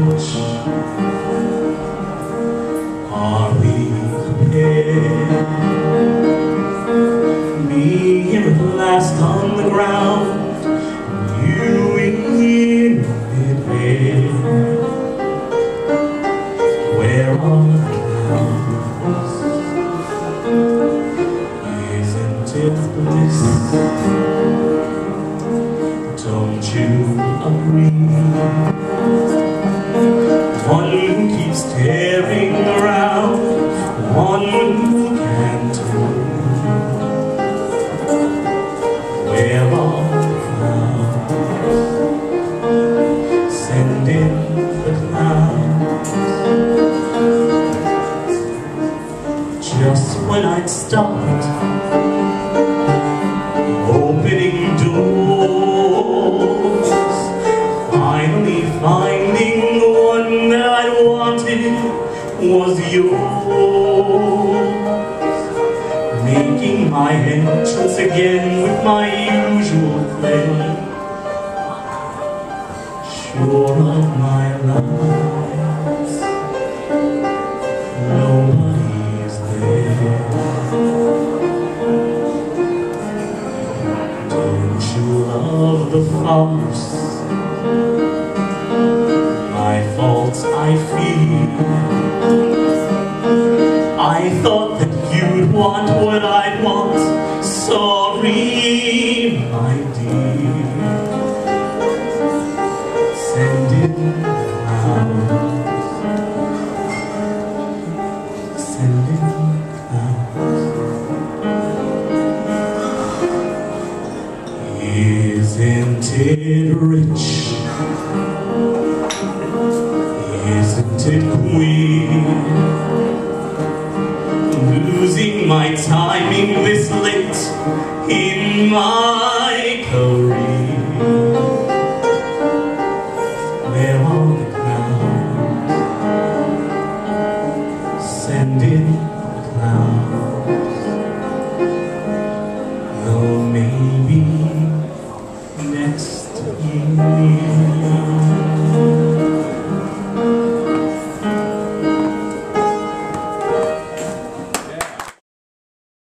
rich? Are we prepared? Me here at last on the ground, you in mid-air. Where are the clouds? Isn't it bliss? Don't you agree? One can't move. Where clouds? Send in the clouds. Just when I'd stopped opening doors, finally finding the one that I wanted was yours. My entrance again with my usual claim, sure of my lies, nobody's there. Don't you love the farce? Want what I'd want. Sorry, my dear. Send the clouds. Send the clouds. Isn't it rich? Isn't it queer? Timing in this late in my career. Where on the clouds, Sending the clouds, though maybe next year.